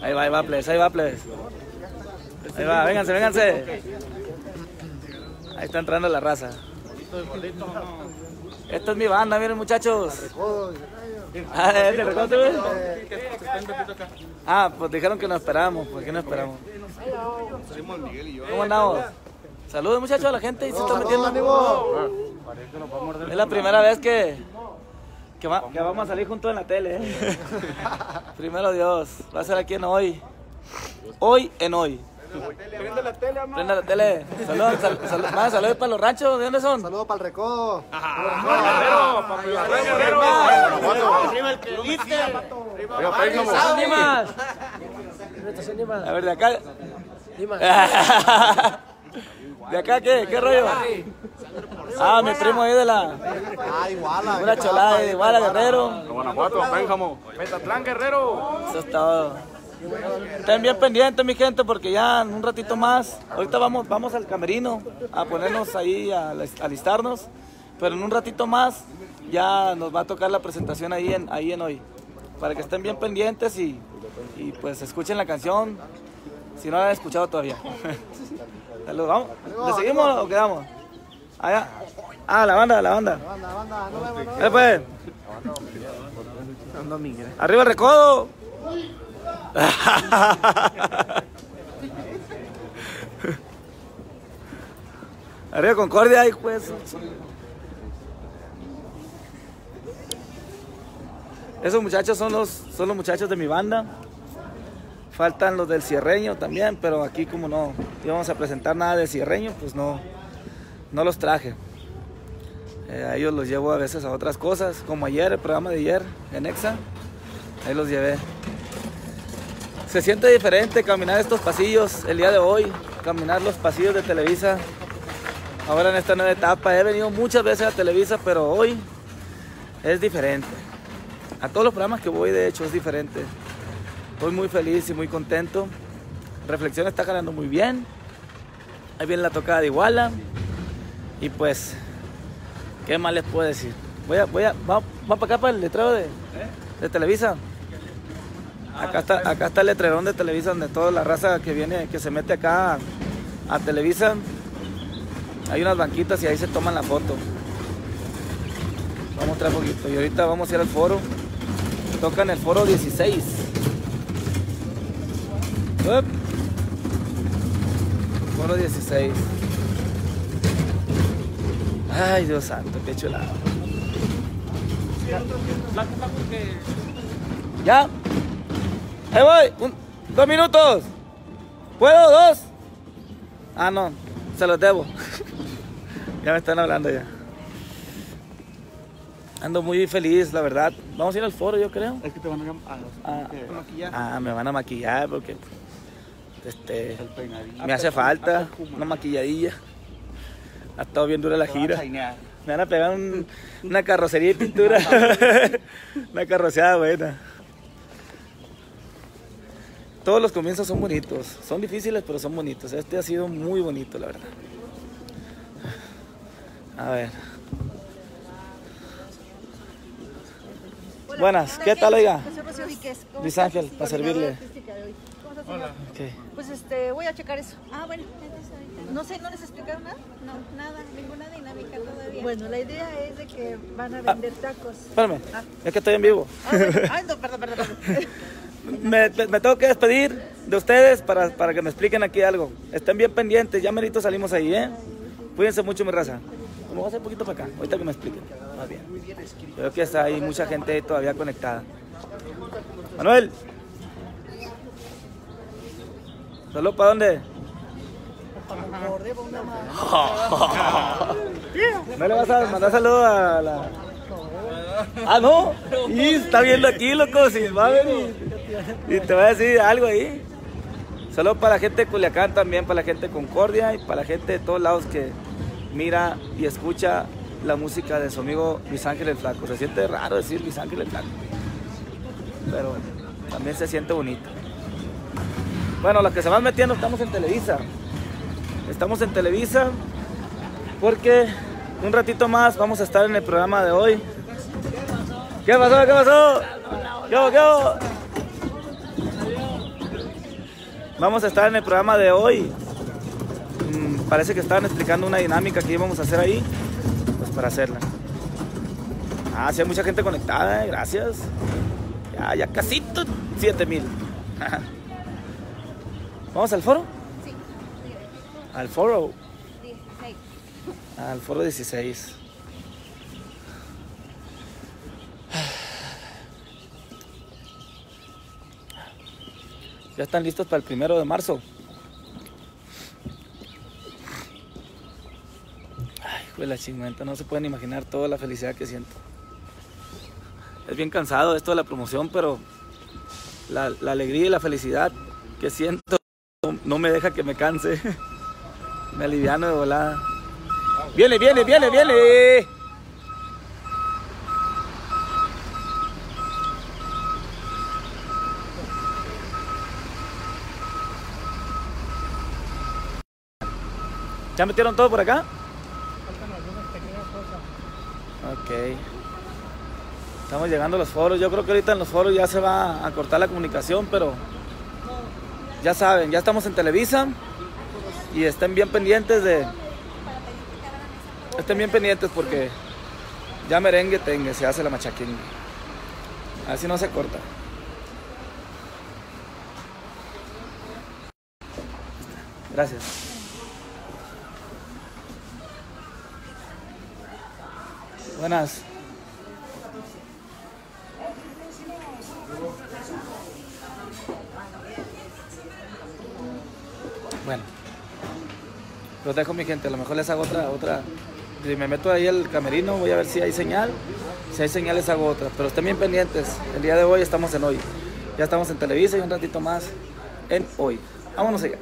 Ahí va, ahí va, plebes, ahí va, plebes. Ahí va, vénganse, vénganse. Ahí está entrando la raza. Esta es mi banda, miren muchachos. Ah, ¿es de recodo, güey? Ah, pues dijeron que nos esperábamos, ¿por qué no esperamos? ¿Cómo andamos? Saludos muchachos a la gente y se está metiendo. Es la primera vez que, que, va- que vamos a salir juntos en la tele. ¿eh? Primero Dios, va a ser aquí en hoy. Hoy en hoy. Prende la tele, mamá. Prenda la tele. Saludos, sal- sal- más saludos para los ranchos. ¿De dónde son? Saludos para el recodo. Arriba el. A ver, de acá. ¿De acá qué? ¿Qué rollo? Ah, mi primo ahí de la. Ah, iguala. Una cholada de Iguala Guerrero. Guanajuato, Pénjamo. Metatlán, Guerrero. Eso es todo. Estén bien pendientes, mi gente, porque ya en un ratito más, ahorita vamos, vamos al camerino a ponernos ahí, a lis- alistarnos, pero en un ratito más ya nos va a tocar la presentación ahí en, ahí en hoy, para que estén bien pendientes y, y pues escuchen la canción, si no la han escuchado todavía. Saludos, ¿vamos? ¿Le seguimos o quedamos? Allá. Ah, la banda, la banda. Banda, banda, no vemos, no Eh, pues. Arriba el recodo. Arriba Concordia, ay, pues. Esos muchachos son los, son los muchachos de mi banda. Faltan los del cierreño también, pero aquí como no íbamos a presentar nada de cierreño, pues no, no los traje. Eh, a ellos los llevo a veces a otras cosas, como ayer, el programa de ayer en Exa. Ahí los llevé. Se siente diferente caminar estos pasillos el día de hoy, caminar los pasillos de Televisa. Ahora en esta nueva etapa he venido muchas veces a Televisa, pero hoy es diferente. A todos los programas que voy, de hecho, es diferente. Estoy muy feliz y muy contento. Reflexión está ganando muy bien. Ahí viene la tocada de Iguala. Y pues, ¿qué más les puedo decir? Voy a, voy a, va, va para acá para el letrero de, de Televisa. Acá está, acá está el letrerón de Televisa donde toda la raza que viene, que se mete acá a, a Televisa, hay unas banquitas y ahí se toman la foto. Vamos a mostrar un poquito. Y ahorita vamos a ir al foro. Tocan el foro 16. Up. Foro 16. Ay, Dios santo, qué chulada. ¿Ya? Ahí voy. Un- dos minutos. ¿Puedo? ¿Dos? Ah, no. Se los debo. ya me están hablando ya. Ando muy feliz, la verdad. Vamos a ir al foro, yo creo. Es que te van a Ah, maquillar. ah, me van a maquillar porque este, me hace falta una maquilladilla. Ha estado bien dura la gira. Me van a pegar un- una carrocería y pintura. una carroceada buena. Todos los comienzos son bonitos. Son difíciles, pero son bonitos. Este ha sido muy bonito, la verdad. A ver. Buenas, ¿qué tal, oiga? José Rocío Víquez. ¿cómo Luis? Ángel, para servirle. artística de hoy. ¿Cómo estás, señor? Pues este, voy a checar eso. Ah, bueno. entonces ahorita- No sé, ¿no les explicaron nada? No, nada, ninguna dinámica todavía. Bueno, la idea es de que van a vender tacos. Espérame, es que estoy en vivo. Ah, bueno. Ay, no, perdón, perdón, perdón. Me, me- me tengo que despedir de ustedes para, para que me expliquen aquí algo. Estén bien pendientes, ya merito salimos ahí, ¿eh? Cuídense mucho, mi raza. Me voy a hacer un poquito para acá, ahorita que me expliquen. Más bien. Creo que está ahí mucha gente todavía conectada. Manuel. ¿Solo para dónde? ¿No le vas a mandar saludos a la... Ah, no. Y está viendo aquí, loco, si va a ver y, te va a decir algo ahí. Solo para la gente de Culiacán también, para la gente de Concordia y para la gente de todos lados que mira y escucha la música de su amigo Luis Ángel el Flaco. Se siente raro decir Luis Ángel el Flaco, pero también se siente bonito. Bueno, los que se van metiendo estamos en Televisa. Estamos en Televisa porque un ratito más vamos a estar en el programa de hoy. ¿Qué pasó? ¿Qué pasó? ¿Qué hubo? ¿Qué hubo? Vamos a estar en el programa de hoy. Mm, parece que estaban explicando una dinámica que íbamos a hacer ahí. Pues para hacerla. Ah, sí hay mucha gente conectada, eh, gracias. Ya, ya casi 7 mil. ¿Vamos al foro? Sí. Al foro. 16. Al foro 16. Ya están listos para el primero de marzo. Ay, de la chingüenta, no se pueden imaginar toda la felicidad que siento. Es bien cansado esto de la promoción, pero la, la alegría y la felicidad que siento no, me deja que me canse. Me aliviano de volada. Viene, viene, viene, viene. ¿Ya metieron todo por acá? Ok. Estamos llegando a los foros. Yo creo que ahorita en los foros ya se va a cortar la comunicación, pero ya saben, ya estamos en Televisa y estén bien pendientes de... Estén bien pendientes porque ya merengue tengue, se hace la machaquín. Así no se corta. Gracias. Buenas. Bueno. Los dejo mi gente, a lo mejor les hago otra, otra. Si me meto ahí al camerino, voy a ver si hay señal. Si hay señal les hago otra. Pero estén bien pendientes. El día de hoy estamos en hoy. Ya estamos en Televisa y un ratito más en hoy. Vámonos allá.